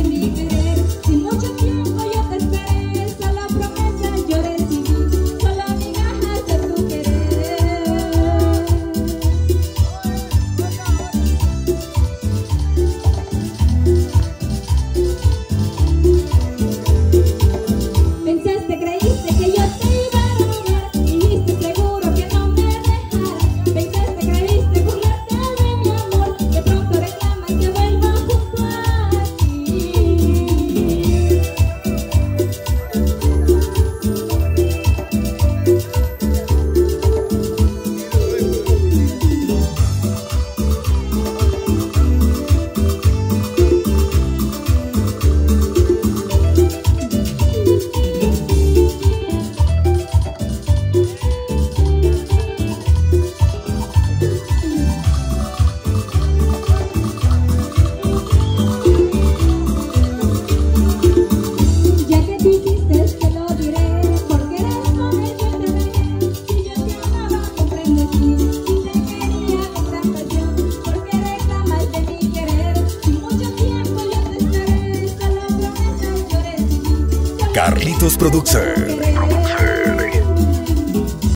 Amiga. Carlitos Producer.